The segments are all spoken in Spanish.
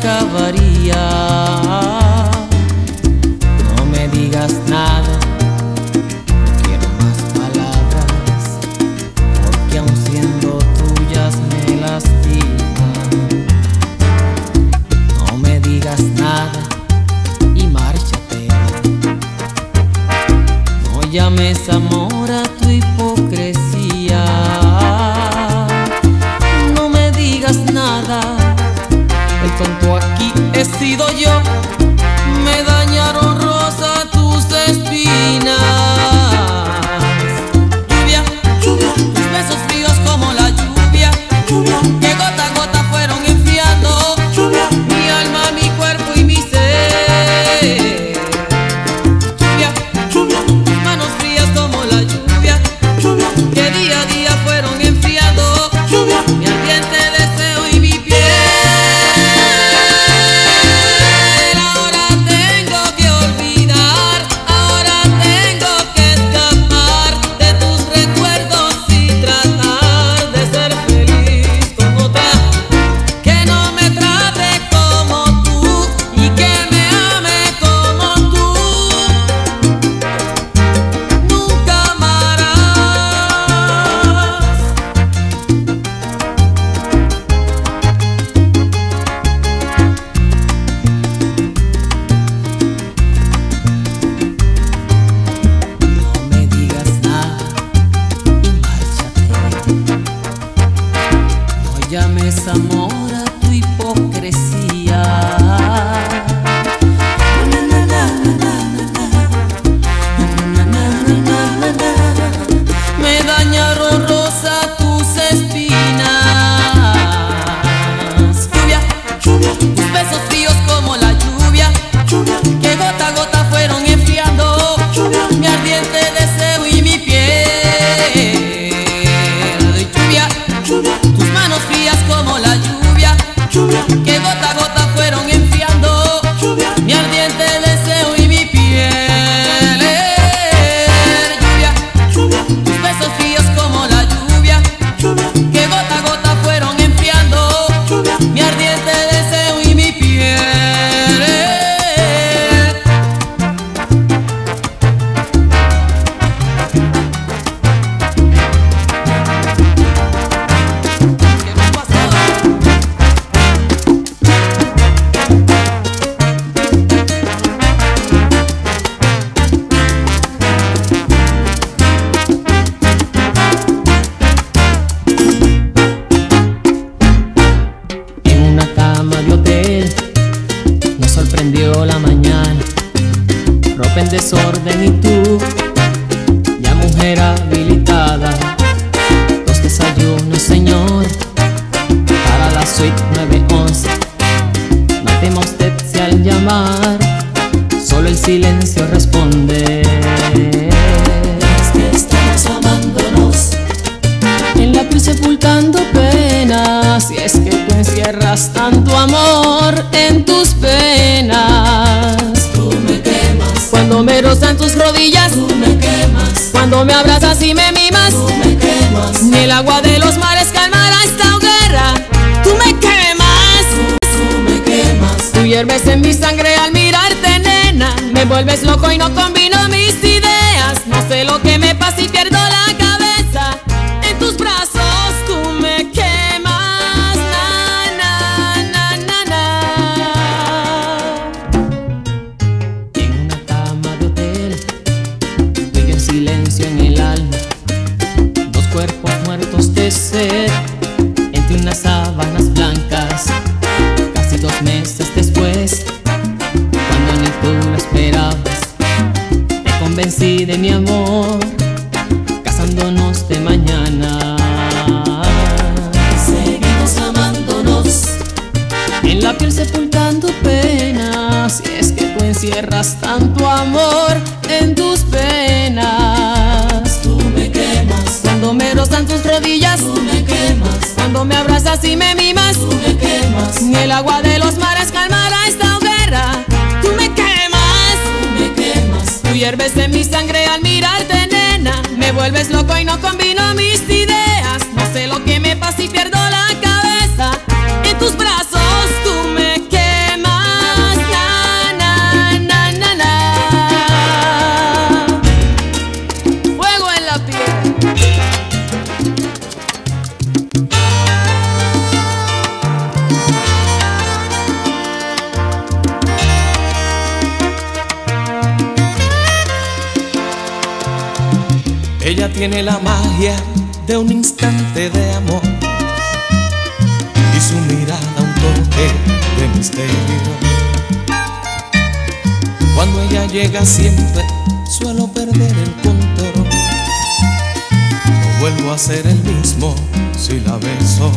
cavaria. el silencio responde. Es que estamos amándonos. En la cruz sepultando penas. Y es que tú encierras tanto amor en tus penas. Tú me quemas. Cuando me rozan tus rodillas. Tú me quemas. Cuando me abrazas y me mimas. Tú me quemas. Ni el agua de vuelves loco y no combino mis ideas. No sé lo que me convencí de mi amor, casándonos de mañana. Seguimos amándonos, en la piel sepultando penas, y es que tú encierras tanto amor en tus penas. Tú me quemas, cuando me rozan tus rodillas, tú me quemas, cuando me abrazas y me mimas, tú me quemas, ni el agua de los mares calmará esta hierves en mi sangre al mirarte, nena. Me vuelves loco y no combino mis ideas. No sé lo que me pasa y pierdo la cabeza. Tiene la magia de un instante de amor y su mirada un toque de misterio. Cuando ella llega siempre suelo perder el control. No vuelvo a ser el mismo si la beso.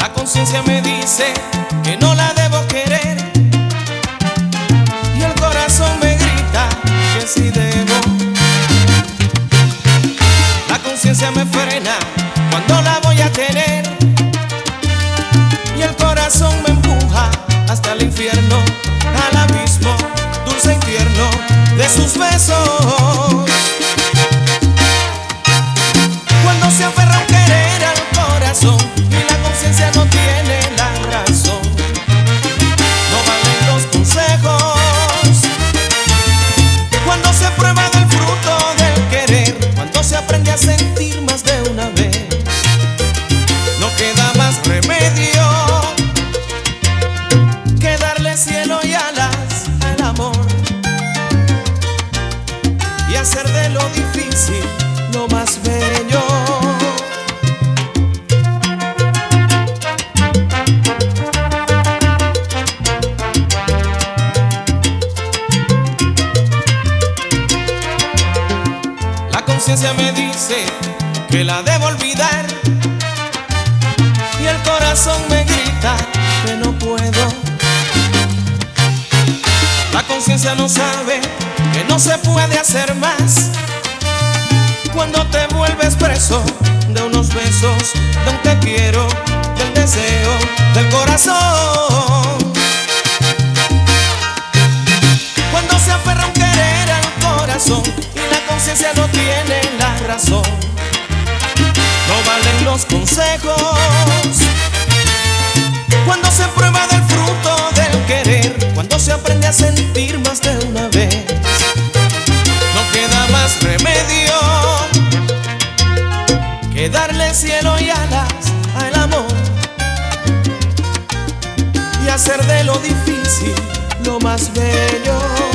La conciencia me dice que no la debo querer y el corazón me grita que sí debo. Conciencia me frena cuando la voy a tener y el corazón me empuja hasta el infierno, al abismo dulce y tierno de sus besos. Cuando se aferra un querer al corazón y la conciencia no tiene la razón, no valen los consejos. Cuando se prueba del fruto del querer, cuando se aprende a sentir debo olvidar y el corazón me grita que no puedo. La conciencia no sabe que no se puede hacer más cuando te vuelves preso de unos besos, de un te quiero, del deseo, del corazón. Cuando se aferra un querer al corazón y la conciencia no tiene la razón, consejos. Cuando se prueba del fruto del querer, cuando se aprende a sentir más de una vez, no queda más remedio que darle cielo y alas al amor y hacer de lo difícil lo más bello.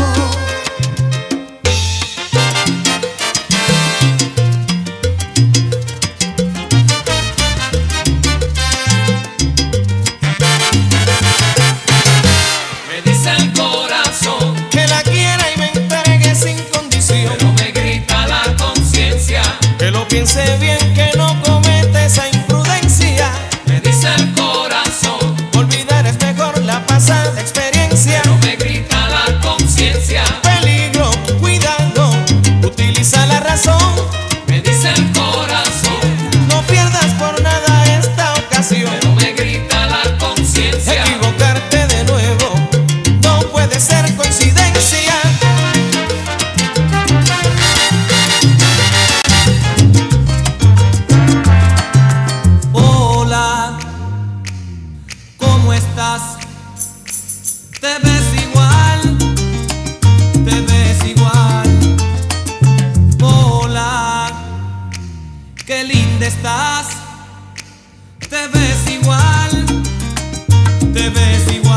Te ves igual.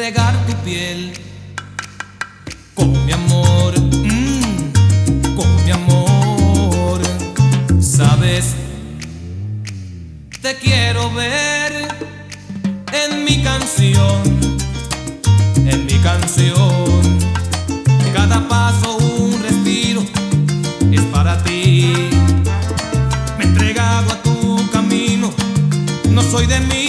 Regar tu piel con mi amor, mm, con mi amor. Sabes, te quiero ver en mi canción, en mi canción. Cada paso un respiro es para ti. Me he entregado a tu camino, no soy de mí.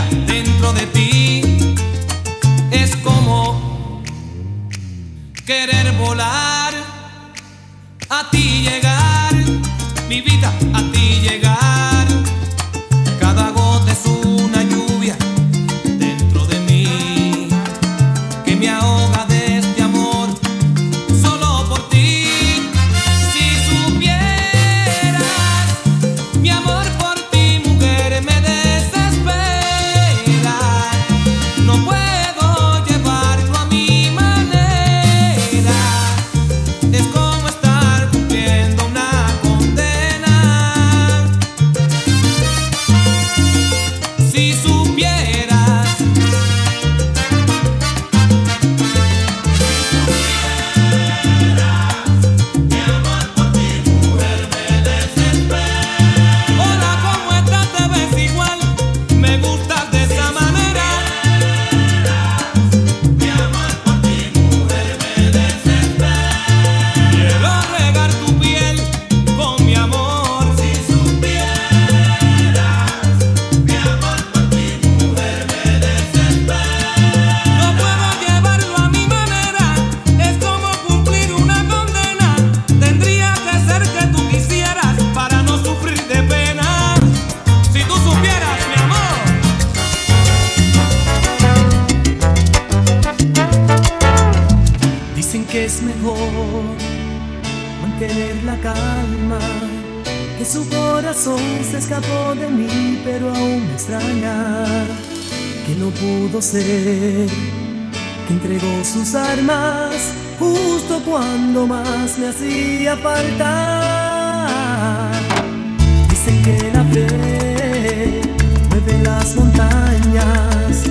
dentro de ti. Es como querer volar. es mejor mantener la calma, que su corazón se escapó de mí, pero aún me extraña que no pudo ser, que entregó sus armas justo cuando más me hacía falta. Dicen que la fe mueve las montañas,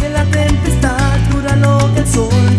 que la tempestad dura lo que el sol